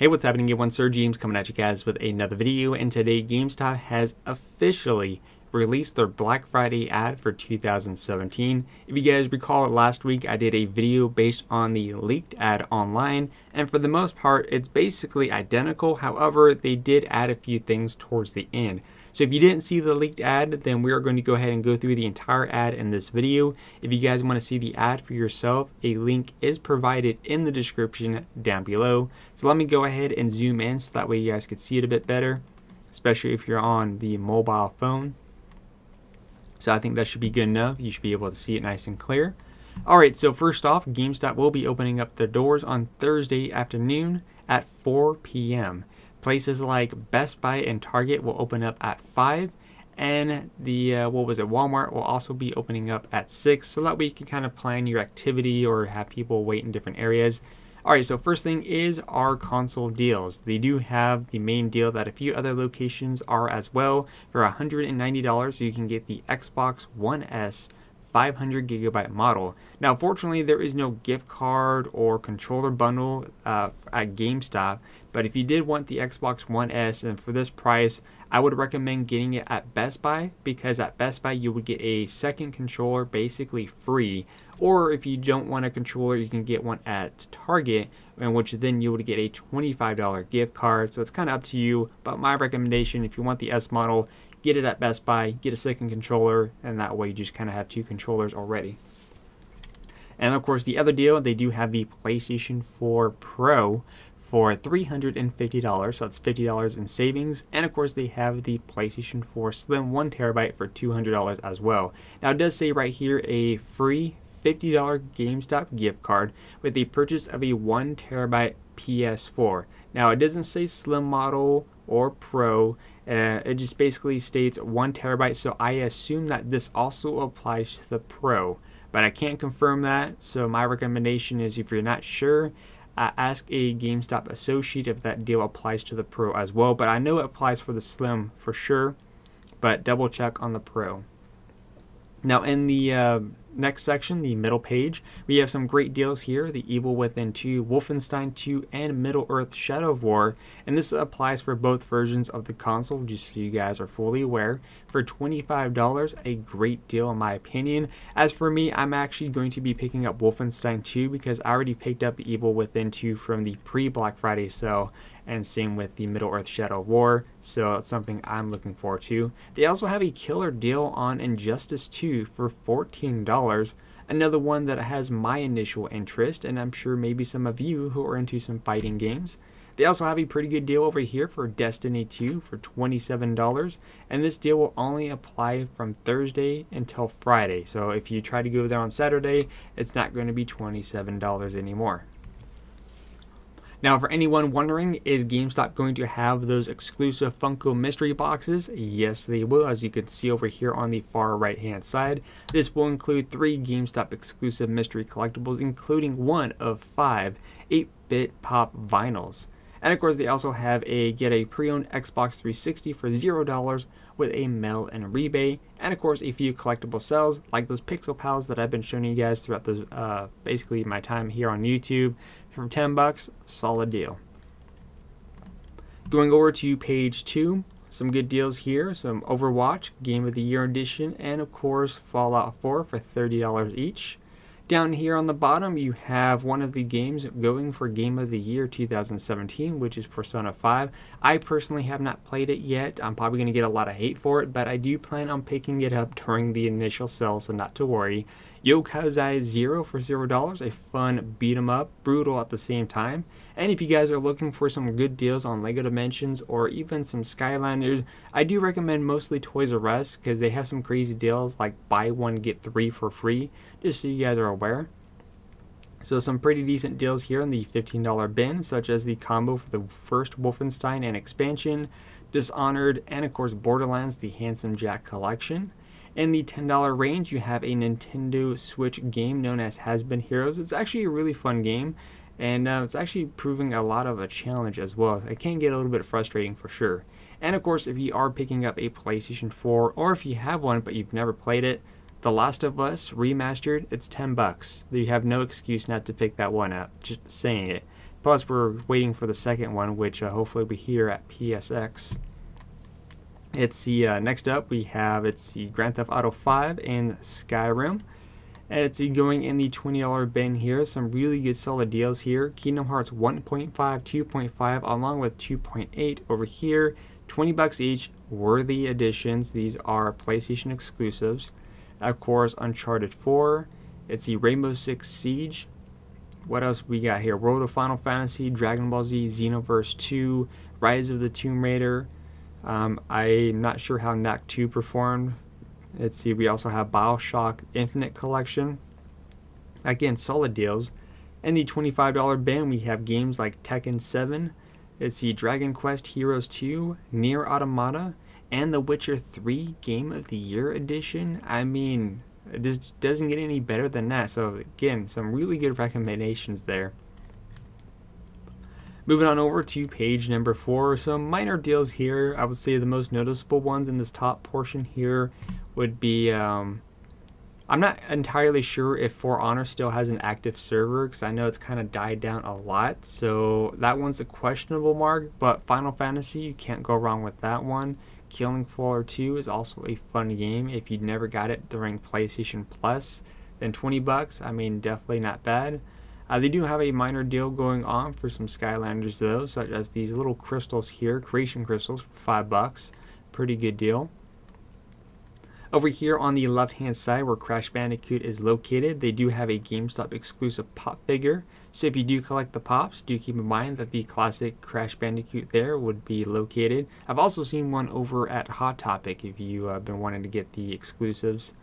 Hey, what's happening everyone? Sir James coming at you guys with another video, and today GameStop has officially released their Black Friday ad for 2017. If you guys recall last week, I did a video based on the leaked ad online, and for the most part, it's basically identical. However, they did add a few things towards the end. So if you didn't see the leaked ad, then we are going to go ahead and go through the entire ad in this video. If you guys want to see the ad for yourself, a link is provided in the description down below. So let me go ahead and zoom in so that way you guys can see it a bit better, especially if you're on the mobile phone. So I think that should be good enough. You should be able to see it nice and clear. Alright, so first off, GameStop will be opening up their doors on Thursday afternoon at 4 p.m. Places like Best Buy and Target will open up at 5 and the uh, what was it Walmart will also be opening up at 6 so that way you can kind of plan your activity or have people wait in different areas. Alright, so first thing is our console deals. They do have the main deal that a few other locations are as well. For $190 you can get the Xbox One S 500 gigabyte model. Now, fortunately, there is no gift card or controller bundle uh, at GameStop, but if you did want the Xbox One S and for this price, I would recommend getting it at Best Buy because at Best Buy you would get a second controller basically free. Or if you don't want a controller, you can get one at Target, in which then you would get a $25 gift card. So it's kind of up to you. But my recommendation, if you want the S model, get it at Best Buy, get a second controller, and that way you just kind of have two controllers already. And of course, the other deal, they do have the PlayStation 4 Pro for $350, so that's $50 in savings. And of course, they have the PlayStation 4 Slim 1TB for $200 as well. Now, it does say right here a free $50 GameStop gift card with the purchase of a 1TB PS4. Now, it doesn't say Slim model or Pro. Uh, it just basically states one terabyte, so I assume that this also applies to the Pro, but I can't confirm that. So my recommendation is if you're not sure, uh, ask a GameStop associate if that deal applies to the Pro as well. But I know it applies for the Slim for sure, but double check on the Pro. Now in the uh, next section, the middle page, we have some great deals here. The Evil Within 2, Wolfenstein 2, and Middle-earth Shadow of War. And this applies for both versions of the console, just so you guys are fully aware. For $25, a great deal in my opinion. As for me, I'm actually going to be picking up Wolfenstein 2 because I already picked up the Evil Within 2 from the pre-Black Friday sale and same with the Middle Earth Shadow War, so it's something I'm looking forward to. They also have a killer deal on Injustice 2 for $14, another one that has my initial interest, and I'm sure maybe some of you who are into some fighting games. They also have a pretty good deal over here for Destiny 2 for $27, and this deal will only apply from Thursday until Friday. So if you try to go there on Saturday, it's not going to be $27 anymore. Now, for anyone wondering, is GameStop going to have those exclusive Funko mystery boxes? Yes, they will, as you can see over here on the far right hand side. This will include three GameStop exclusive mystery collectibles, including one of five 8-bit pop vinyls. And of course, they also have a get a pre-owned Xbox 360 for $0 with a Mel and rebate. And of course, a few collectible cells like those Pixel Pals that I've been showing you guys throughout the uh, basically my time here on YouTube for 10 bucks, solid deal. Going over to page 2, some good deals here, some Overwatch, Game of the Year edition, and of course Fallout 4 for $30 each. Down here on the bottom, you have one of the games going for Game of the Year 2017, which is Persona 5. I personally have not played it yet. I'm probably going to get a lot of hate for it, but I do plan on picking it up during the initial sale, so not to worry. Yakuza Zero for $0, a fun beat 'em up, brutal at the same time. And if you guys are looking for some good deals on LEGO Dimensions or even some Skylanders, I do recommend mostly Toys R Us because they have some crazy deals like buy one get three for free, just so you guys are aware. So some pretty decent deals here in the $15 bin, such as the combo for the first Wolfenstein and expansion, Dishonored, and of course Borderlands, the Handsome Jack collection. In the $10 range, you have a Nintendo Switch game known as Has Been Heroes. It's actually a really fun game, and uh, it's actually proving a lot of a challenge as well. It can get a little bit frustrating for sure. And of course, if you are picking up a PlayStation 4, or if you have one but you've never played it, The Last of Us Remastered, it's 10 bucks. You have no excuse not to pick that one up, just saying it. Plus, we're waiting for the second one, which uh, hopefully we hear at PSX. It's the uh, next up we have it's the Grand Theft Auto 5 and Skyrim. And it's going in the $20 bin here. Some really good solid deals here. Kingdom Hearts 1.5, 2.5, along with 2.8 over here. 20 bucks each, worthy additions. These are PlayStation exclusives. Of course, Uncharted 4. It's the Rainbow Six Siege. What else we got here? World of Final Fantasy, Dragon Ball Z, Xenoverse 2, Rise of the Tomb Raider. Um, I'm not sure how Knack 2 performed. Let's see, we also have Bioshock Infinite Collection. Again, solid deals. In the $25 bin, we have games like Tekken 7, Let's see, Dragon Quest Heroes 2, NieR Automata, and The Witcher 3 Game of the Year edition. I mean, this doesn't get any better than that. So again, some really good recommendations there. Moving on over to page number four, some minor deals here. I would say the most noticeable ones in this top portion here would be, um, I'm not entirely sure if For Honor still has an active server because I know it's kind of died down a lot. So that one's a questionable mark, but Final Fantasy, you can't go wrong with that one. Killing Floor 2 is also a fun game. If you never got it during PlayStation Plus, then 20 bucks, I mean, definitely not bad. Uh, they do have a minor deal going on for some Skylanders though, such as these little crystals here, creation crystals for five bucks. Pretty good deal. Over here on the left hand side where Crash Bandicoot is located, they do have a GameStop exclusive pop figure. So if you do collect the pops, do keep in mind that the classic Crash Bandicoot there would be located. I've also seen one over at Hot Topic if you've uh, been wanting to get the exclusives.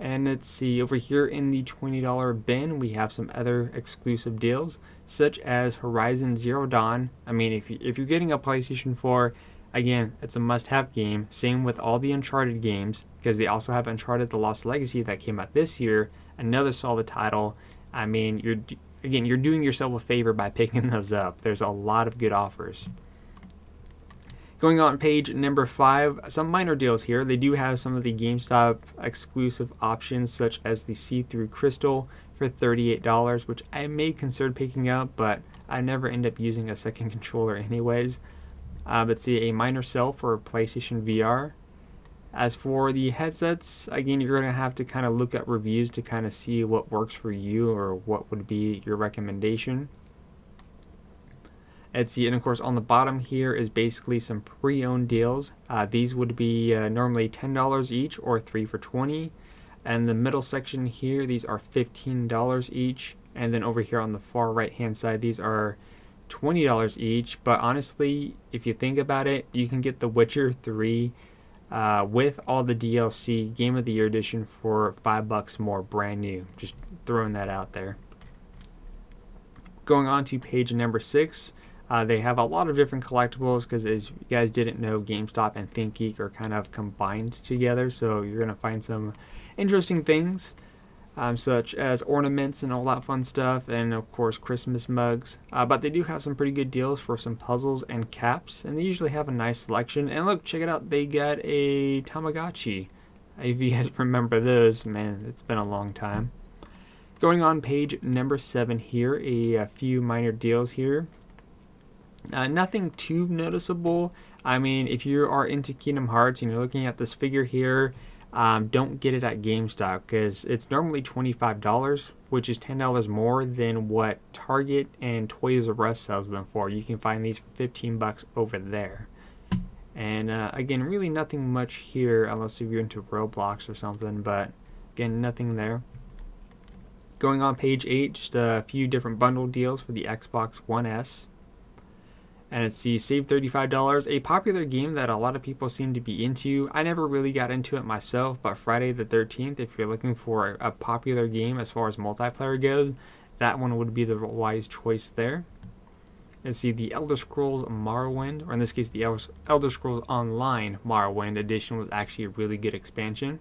And let's see, over here in the $20 bin, we have some other exclusive deals, such as Horizon Zero Dawn. I mean, if, you, if you're getting a PlayStation 4, again, it's a must-have game. Same with all the Uncharted games, because they also have Uncharted The Lost Legacy that came out this year, another solid title. I mean, you're again, you're doing yourself a favor by picking those up. There's a lot of good offers. Going on page number five, some minor deals here. They do have some of the GameStop exclusive options, such as the see-through crystal for $38, which I may consider picking up, but I never end up using a second controller anyways. Uh, but see a minor sale for PlayStation VR. As for the headsets, again, you're going to have to kind of look at reviews to kind of see what works for you or what would be your recommendation. Etsy. And of course, on the bottom here is basically some pre-owned deals. Uh, these would be uh, normally $10 each or 3 for 20 And the middle section here, these are $15 each. And then over here on the far right hand side, these are $20 each. But honestly, if you think about it, you can get The Witcher 3 uh, with all the DLC Game of the Year edition for 5 bucks more brand new. Just throwing that out there. Going on to page number 6. Uh, they have a lot of different collectibles because, as you guys didn't know, GameStop and ThinkGeek are kind of combined together. So you're going to find some interesting things, um, such as ornaments and all that fun stuff, and of course, Christmas mugs. Uh, but they do have some pretty good deals for some puzzles and caps, and they usually have a nice selection. And look, check it out, they got a Tamagotchi. If you guys remember those, man, it's been a long time. Going on page number seven here, a, a few minor deals here. Uh, nothing too noticeable. I mean, if you are into Kingdom Hearts and you're looking at this figure here, um, don't get it at GameStop because it's normally $25, which is $10 more than what Target and Toys R Us sells them for. You can find these for 15 bucks over there. And uh, again, really nothing much here unless if you're into Roblox or something, but again, nothing there. Going on page 8, just a few different bundle deals for the Xbox One S and it's the Save $35, a popular game that a lot of people seem to be into. I never really got into it myself, but Friday the 13th, if you're looking for a, popular game as far as multiplayer goes, that one would be the wise choice there. And see the Elder Scrolls Morrowind, or in this case the Elder Scrolls Online Morrowind edition was actually a really good expansion.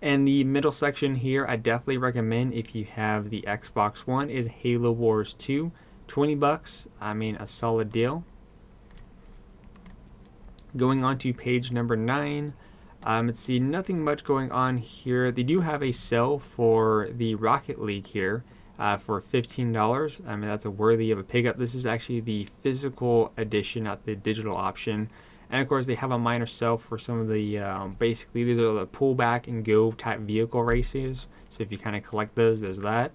And the middle section here, I definitely recommend if you have the Xbox One, is Halo Wars 2. 20 bucks, I mean a solid deal. Going on to page number 9, um, let's see, nothing much going on here. They do have a sale for the Rocket League here. uh, for $15. I mean, that's a worthy of a pickup. This is actually the physical edition, not the digital option. And of course, they have a minor sale for some of the, um, basically, these are the pullback and go type vehicle races. So if you kind of collect those, there's that.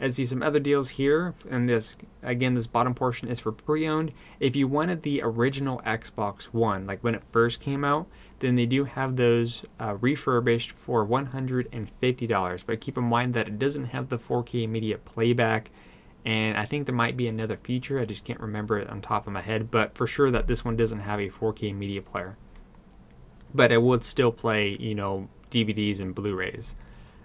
And see some other deals here. And this, again, this bottom portion is for pre-owned. If you wanted the original Xbox One, like when it first came out, then they do have those uh, refurbished for $150. But keep in mind that it doesn't have the 4K immediate playback. And I think there might be another feature. I just can't remember it on top of my head. But for sure that this one doesn't have a 4K media player. But it would still play, you know, DVDs and Blu-rays.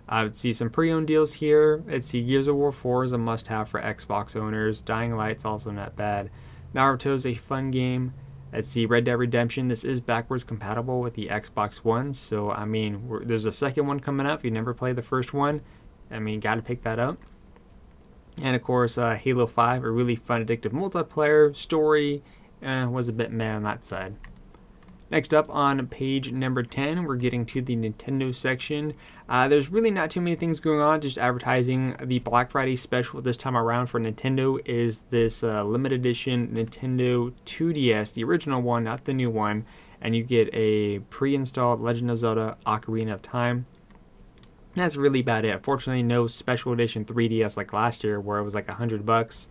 I would see some pre-owned deals here. I'd see Gears of War 4 is a must-have for Xbox owners. Dying Light's also not bad. Naruto is a fun game. Let's see, Red Dead Redemption. This is backwards compatible with the Xbox One, so I mean, there's a second one coming up. If you never played the first one, I mean, got to pick that up. And of course, uh, Halo 5, a really fun, addictive multiplayer story, uh, was a bit meh on that side. Next up on page number 10, we're getting to the Nintendo section. Uh, there's really not too many things going on, just advertising. The Black Friday special this time around for Nintendo is this uh, limited edition Nintendo 2DS, the original one, not the new one. And you get a pre-installed Legend of Zelda Ocarina of Time. That's really about it. Fortunately, no special edition 3DS like last year where it was like 100 bucks.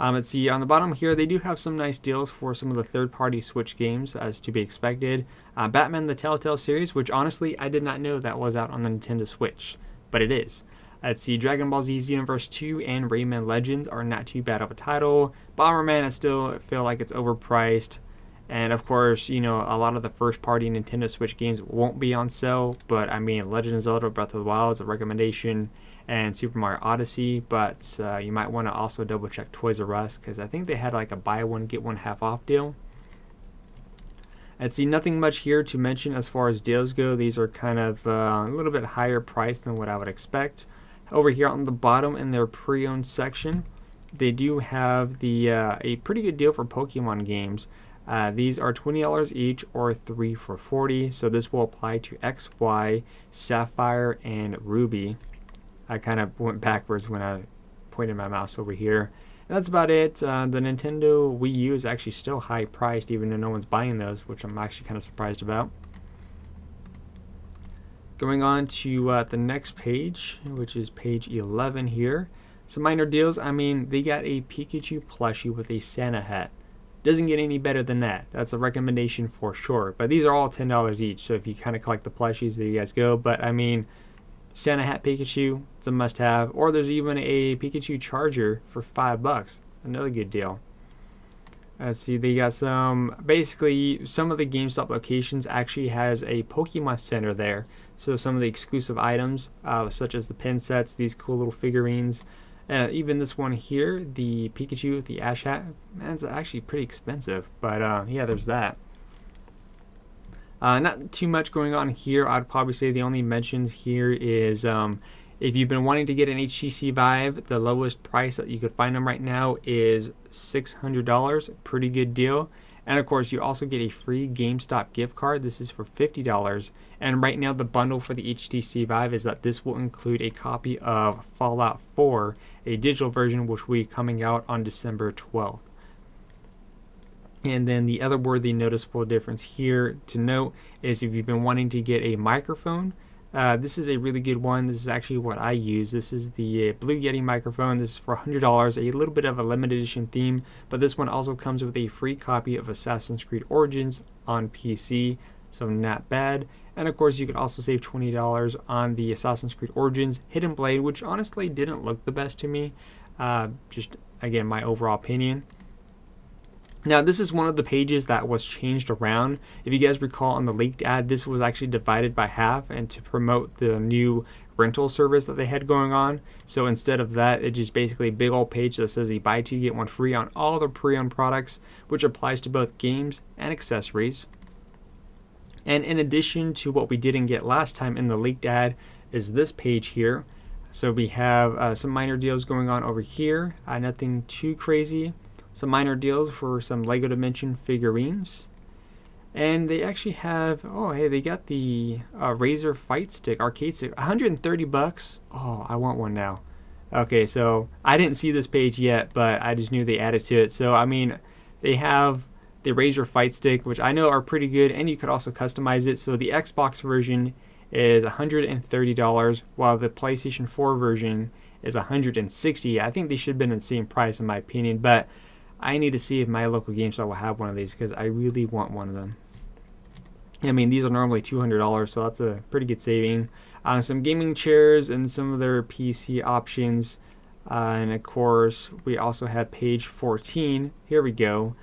Um, let's see, on the bottom here, they do have some nice deals for some of the third-party Switch games, as to be expected. Uh, Batman the Telltale series, which honestly, I did not know that was out on the Nintendo Switch, but it is. Let's see, Dragon Ball Z Xenoverse 2 and Rayman Legends are not too bad of a title. Bomberman, I still feel like it's overpriced. And of course, you know, a lot of the first party Nintendo Switch games won't be on sale, but I mean, Legend of Zelda Breath of the Wild is a recommendation and Super Mario Odyssey, but uh, you might want to also double check Toys R Us because I think they had like a buy one get one half off deal. I'd see nothing much here to mention as far as deals go. These are kind of uh, a little bit higher price than what I would expect. Over here on the bottom in their pre-owned section, they do have the uh, a pretty good deal for Pokemon games. Uh, these are $20 each or 3 for 40 so this will apply to X, Y, Sapphire, and Ruby. I kind of went backwards when I pointed my mouse over here. And that's about it. Uh, the Nintendo Wii U is actually still high priced, even though no one's buying those, which I'm actually kind of surprised about. Going on to uh, the next page, which is page 11 here. Some minor deals. I mean, they got a Pikachu plushie with a Santa hat. Doesn't get any better than that. That's a recommendation for sure. But these are all $10 each, so if you kind of collect the plushies, there you guys go. But I mean, Santa Hat Pikachu, it's a must-have. Or there's even a Pikachu charger for five bucks. Another good deal. Let's see, they got some, basically, some of the GameStop locations actually has a Pokemon Center there. So some of the exclusive items, uh, such as the pin sets, these cool little figurines, uh, even this one here, the Pikachu with the Ash hat, man, it's actually pretty expensive. But uh, yeah, there's that. Uh, not too much going on here. I'd probably say the only mentions here is um, if you've been wanting to get an HTC Vive, the lowest price that you could find them right now is $600. Pretty good deal. And of course, you also get a free GameStop gift card. This is for $50. And right now, the bundle for the HTC Vive is that this will include a copy of Fallout 4, a digital version, which will be coming out on December 12th. And then the other worthy noticeable difference here to note is if you've been wanting to get a microphone, uh, this is a really good one. This is actually what I use. This is the uh, Blue Yeti microphone. This is for $100, a little bit of a limited edition theme, but this one also comes with a free copy of Assassin's Creed Origins on PC, so not bad. And of course, you could also save $20 on the Assassin's Creed Origins Hidden Blade, which honestly didn't look the best to me. Uh, just, again, my overall opinion. Now this is one of the pages that was changed around. If you guys recall on the leaked ad, this was actually divided by half and to promote the new rental service that they had going on. So instead of that, it's just basically a big old page that says you buy two, get one free on all the pre-owned products, which applies to both games and accessories. And in addition to what we didn't get last time in the leaked ad is this page here. So we have uh, some minor deals going on over here, uh, nothing too crazy some minor deals for some Lego Dimension figurines. And they actually have, oh, hey, they got the uh, Fight Stick, arcade stick, 130 bucks. Oh, I want one now. Okay, so I didn't see this page yet, but I just knew they added to it. So, I mean, they have the Razer Fight Stick, which I know are pretty good, and you could also customize it. So, the Xbox version is $130, while the PlayStation 4 version is 160 I think they should have been the same price, in my opinion, but I need to see if my local GameStop will have one of these because I really want one of them. I mean, these are normally $200, so that's a pretty good saving. Um, some gaming chairs and some of their PC options. Uh, and of course, we also have page 14. Here we go.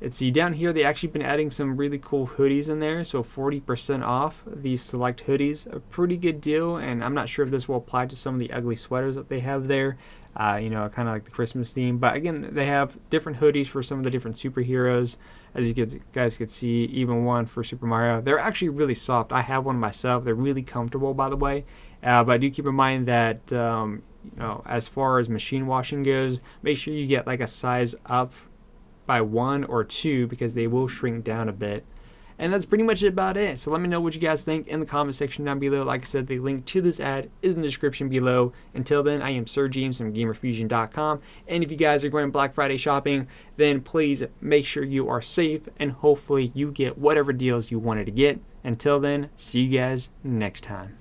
Let's see, down here they actually been adding some really cool hoodies in there. So 40% off these select hoodies. A pretty good deal. And I'm not sure if this will apply to some of the ugly sweaters that they have there. Uh, you know, kind of like the Christmas theme. But again, they have different hoodies for some of the different superheroes. As you guys could see, even one for Super Mario. They're actually really soft. I have one myself. They're really comfortable, by the way. Uh, but do keep in mind that, um, you know, as far as machine washing goes, make sure you get like a size up by one or two because they will shrink down a bit. And that's pretty much about it. So let me know what you guys think in the comment section down below. Like I said, the link to this ad is in the description below. Until then, I am Sir James from GamerFuzion.com. And if you guys are going Black Friday shopping, then please make sure you are safe and hopefully you get whatever deals you wanted to get. Until then, see you guys next time.